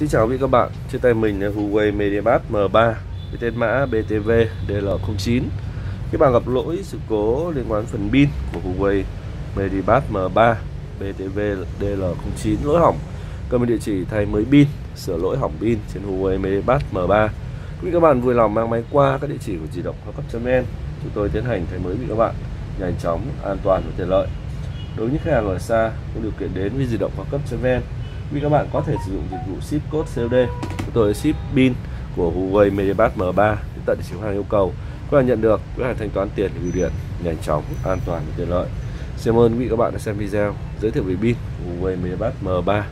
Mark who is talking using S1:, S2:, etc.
S1: Xin chào quý vị các bạn, trên tay mình là Huawei MediaPad M3 với tên mã BTV DL09 Khi bạn gặp lỗi sự cố liên quan phần pin của Huawei MediaPad M3 BTV DL09 lỗi hỏng. Cần địa chỉ thay mới pin, sửa lỗi hỏng pin trên Huawei MediaPad M3 Quý vị các bạn vui lòng mang máy qua các địa chỉ của di động cao cấp.vn chúng tôi tiến hành thay mới quý các bạn nhanh chóng, an toàn và tiện lợi. Đối với những khách hàng ở xa có điều kiện đến với di động cao cấp.vn vì các bạn có thể sử dụng dịch vụ ship code COD của tôi ship pin của Huawei MediaPad M3 đến tận địa chỉ hàng yêu cầu. Các bạn nhận được, các hàng thanh toán tiền bưu điện nhanh chóng, an toàn và tiện lợi. Xin ơn quý vị các bạn đã xem video giới thiệu về pin Huawei MediaPad M3